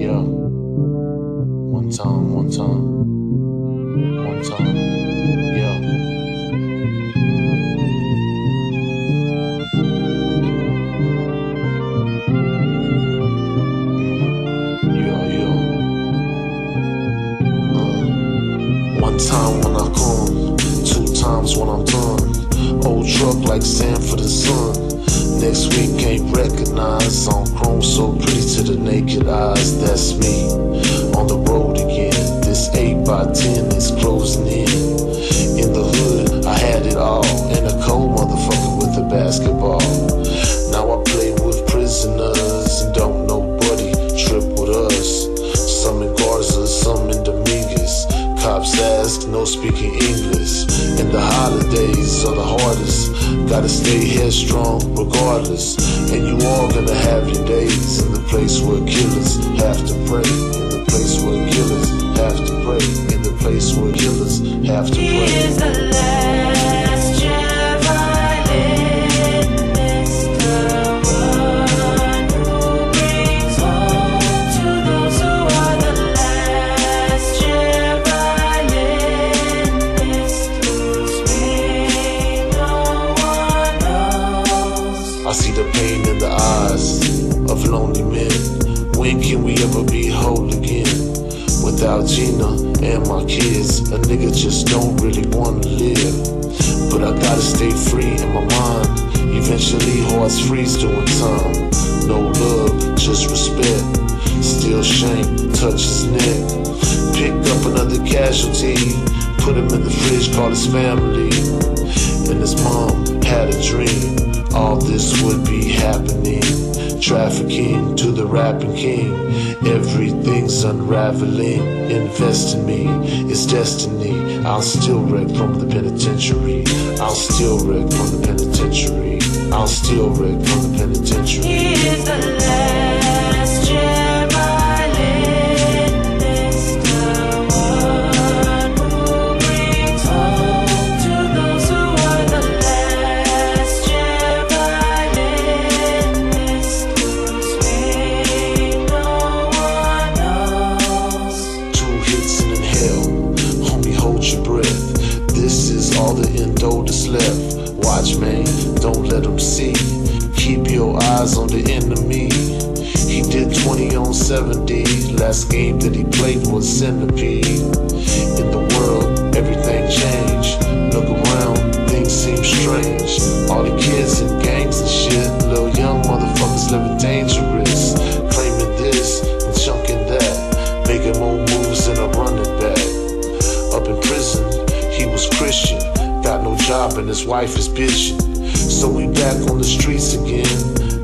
Yeah. One time, one time. One time. Yeah. Time when I come, two times when I'm done. Old truck like sand for the sun. Next week ain't recognized. On chrome so pretty the naked eyes. That's me on the road again. This 8 by 10 is closing in. In the hood, I had it all. And a cold motherfucker with a basketball. Now I play with prisoners and don't nobody trip with us. Some in Garza, some in Dominguez. Cops ask, no speaking English. And the holidays are the hardest. Gotta stay headstrong regardless. And you all gonna have your days in the place where killers have to pray. In the place where killers have to pray. In the place where killers have to pray. When can we ever be whole again? Without Gina and my kids, a nigga just don't really wanna live. But I gotta stay free in my mind. Eventually, hearts freeze doing time. No love, just respect. Still shame, touch his neck. Pick up another casualty, put him in the fridge, call his family. And his mom had a dream, all this would be happening. Trafficking to the rapping king, everything's unraveling. Invest in me, it's destiny. I'll still wreck from the penitentiary. I'll still wreck from the penitentiary. I'll still wreck from the penitentiary. Left. Watch, man, don't let them see. Keep your eyes on the enemy. He did 20 on 70. Last game that he played was Centipede. In the world, everything changed. Look around, things seem strange. All the kids and gangs and shit. Little young motherfuckers living dangerous. Claiming this and chunking that. Making more moves than a running back. Up in prison, he was Christian. Got no job and his wife is bitching. So we back on the streets again.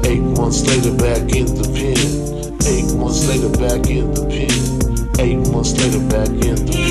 Eight months later, back in the pen. Eight months later, back in the pen. Eight months later, back in the pen.